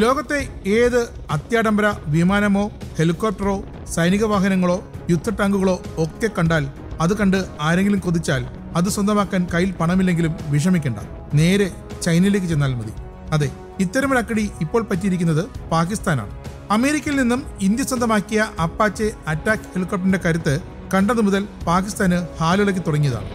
ലോകത്തെ ഏത് അത്യാഡംബര വിമാനമോ ഹെലികോപ്റ്ററോ സൈനിക വാഹനങ്ങളോ യുദ്ധ ടാങ്കുകളോ ഒക്കെ കണ്ടാൽ അത് കണ്ട് ആരെങ്കിലും കൊതിച്ചാൽ അത് സ്വന്തമാക്കാൻ കയ്യിൽ പണമില്ലെങ്കിലും വിഷമിക്കണ്ട. നേരെ ചൈനയിലേക്ക് ചെന്നാൽ മതി. അതെ ഇത്തരമൊരു അക്കടി ഇപ്പോൾ പറ്റിയിരിക്കുന്നത് പാകിസ്ഥാനാണ്. അമേരിക്കയിൽ നിന്നും ഇന്ത്യ സ്വന്തമാക്കിയ അപ്പാച്ചെ അറ്റാക്ക് ഹെലികോപ്റ്ററിന്റെ കരുത്ത് കണ്ടതു മുതൽ പാകിസ്ഥാന് ഹാലിളക്കി തുടങ്ങിയതാണ്.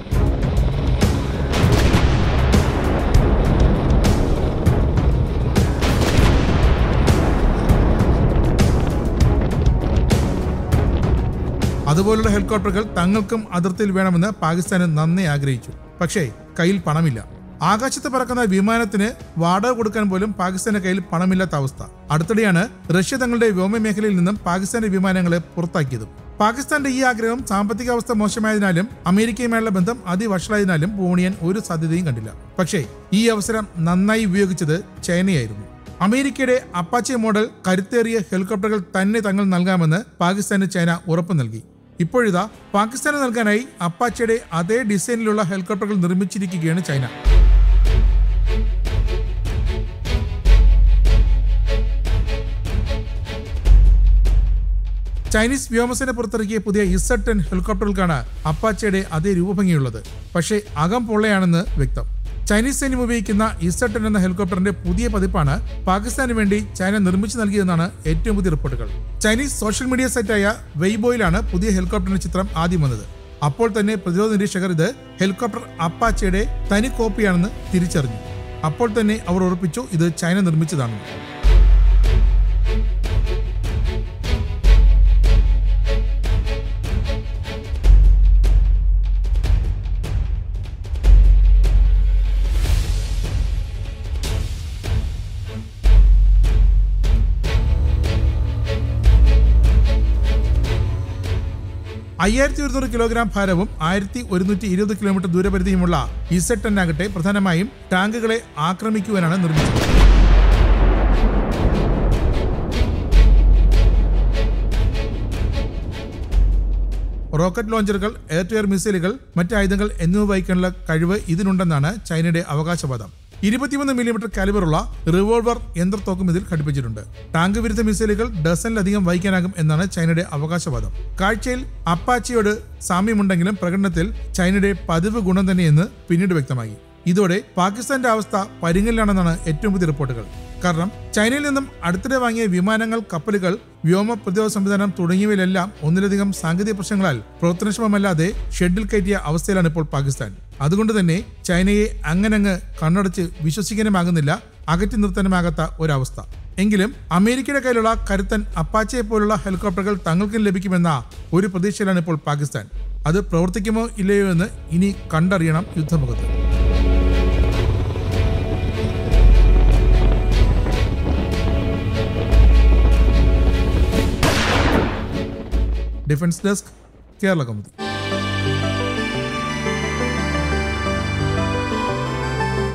അതുപോലുള്ള ഹെലികോപ്റ്ററുകൾ തങ്ങൾക്കും അതിർത്തിയിൽ വേണമെന്ന് പാകിസ്ഥാന് നന്നേ ആഗ്രഹിച്ചു. പക്ഷേ കയ്യിൽ പണമില്ല. ആകാശത്ത് പറക്കുന്ന വിമാനത്തിന് വാടക കൊടുക്കാൻ പോലും പാകിസ്ഥാന്റെ കയ്യിൽ പണമില്ലാത്ത അവസ്ഥ. അടുത്തിടെയാണ് റഷ്യ തങ്ങളുടെ വ്യോമ മേഖലയിൽ നിന്നും പാകിസ്ഥാന്റെ വിമാനങ്ങളെ പുറത്താക്കിയതും. പാകിസ്ഥാന്റെ ഈ ആഗ്രഹം സാമ്പത്തിക അവസ്ഥ മോശമായതിനാലും അമേരിക്കയുമായുള്ള ബന്ധം അതിവഷളായതിനാലും പൂണിയൻ ഒരു സാധ്യതയും കണ്ടില്ല. പക്ഷേ ഈ അവസരം നന്നായി ഉപയോഗിച്ചത് ചൈനയായിരുന്നു. അമേരിക്കയുടെ അപ്പാച്ചെ മോഡൽ കരുത്തേറിയ ഹെലികോപ്റ്ററുകൾ തന്നെ തങ്ങൾ നൽകാമെന്ന് പാകിസ്ഥാന് ചൈന ഉറപ്പു നൽകി. ഇപ്പോഴിതാ പാകിസ്ഥാന് നൽകാനായി അപ്പാച്ചയുടെ അതേ ഡിസൈനിലുള്ള ഹെലികോപ്റ്ററുകൾ നിർമ്മിച്ചിരിക്കുകയാണ് ചൈന. ചൈനീസ് വ്യോമസേന പുറത്തിറക്കിയ പുതിയ ഇസഡ് ടെൻ ഹെലികോപ്റ്ററുകൾക്കാണ് അപ്പാച്ചയുടെ അതേ രൂപഭംഗിയുള്ളത്. പക്ഷേ അകം പൊള്ളയാണെന്ന് വ്യക്തം. ചൈനീസ് സൈന്യം ഉപയോഗിക്കുന്ന ഇസെട്ടൻ എന്ന ഹെലികോപ്റ്ററിന്റെ പുതിയ പതിപ്പാണ് പാകിസ്ഥാന് വേണ്ടി ചൈന നിർമ്മിച്ചു നൽകിയതെന്നാണ് ഏറ്റവും പുതിയ റിപ്പോർട്ടുകൾ. ചൈനീസ് സോഷ്യൽ മീഡിയ സൈറ്റായ വെയ്ബോയിലാണ് പുതിയ ഹെലികോപ്റ്ററിന്റെ ചിത്രം ആദ്യം വന്നത്. അപ്പോൾ തന്നെ പ്രതിരോധ നിരീക്ഷകർ ഇത് ഹെലികോപ്റ്റർ അപ്പാച്ചയുടെ തനി കോപ്പിയാണെന്ന് തിരിച്ചറിഞ്ഞു. അപ്പോൾ തന്നെ അവർ ഉറപ്പിച്ചു ഇത് ചൈന നിർമ്മിച്ചതാണെന്ന്. അയ്യായിരത്തി ഒരുന്നൂറ് കിലോഗ്രാം ഭാരവും ആയിരത്തി ഒരുന്നൂറ്റി ഇരുപത് കിലോമീറ്റർ ദൂരപരിധിയുമുള്ള ഇസെഡ് ആകട്ടെ പ്രധാനമായും ടാങ്കുകളെ ആക്രമിക്കുവാനാണ് നിർമ്മിച്ചത്. റോക്കറ്റ് ലോഞ്ചറുകൾ എയർ ടു എയർ മിസൈലുകൾ മറ്റ് ആയുധങ്ങൾ എന്നിവ വഹിക്കാനുള്ള കഴിവ് ഇതിനുണ്ടെന്നാണ് ചൈനയുടെ അവകാശവാദം. ഇരുപത്തിമൂന്ന് മില്ലിമീറ്റർ കാലിബറുള്ള റിവോൾവർ യന്ത്രത്തോക്കും ഇതിൽ ഘടിപ്പിച്ചിട്ടുണ്ട്. ടാങ്ക് വിരുദ്ധ മിസൈലുകൾ ഡസനിലധികം വഹിക്കാനാകും എന്നാണ് ചൈനയുടെ അവകാശവാദം. കാഴ്ചയിൽ അപ്പാച്ചിയോട് സാമ്യമുണ്ടെങ്കിലും പ്രകടനത്തിൽ ചൈനയുടെ പതിവ് ഗുണം തന്നെയെന്ന് പിന്നീട് വ്യക്തമാക്കി ഇതോടെ പാകിസ്ഥാന്റെ അവസ്ഥ പരിങ്ങലിലാണെന്നാണ് ഏറ്റവും പുതിയ റിപ്പോർട്ടുകൾ. കാരണം ചൈനയിൽ നിന്നും അടുത്തിടെ വാങ്ങിയ വിമാനങ്ങൾ കപ്പലുകൾ വ്യോമ പ്രതിരോധ സംവിധാനം തുടങ്ങിയവയിലെല്ലാം ഒന്നിലധികം സാങ്കേതിക പ്രശ്നങ്ങളാൽ പ്രവർത്തനക്ഷമമല്ലാതെ ഷെഡിൽ കയറ്റിയ അവസ്ഥയിലാണ് ഇപ്പോൾ പാകിസ്ഥാൻ. അതുകൊണ്ട് തന്നെ ചൈനയെ അങ്ങനങ്ങ് കണ്ണടച്ച് വിശ്വസിക്കാനുമാകുന്നില്ല അകറ്റി നിർത്താനുമാകാത്ത ഒരവസ്ഥ. എങ്കിലും അമേരിക്കയുടെ കയ്യിലുള്ള കരുത്തൻ അപ്പാച്ചയെ പോലുള്ള ഹെലികോപ്റ്ററുകൾ തങ്ങൾക്കും ലഭിക്കുമെന്ന ഒരു പ്രതീക്ഷയിലാണ് ഇപ്പോൾ പാകിസ്ഥാൻ. അത് പ്രവർത്തിക്കുമോ ഇല്ലയോ എന്ന് ഇനി കണ്ടറിയണം യുദ്ധമുഖത്ത്. Defence desk Kerala Kaumudi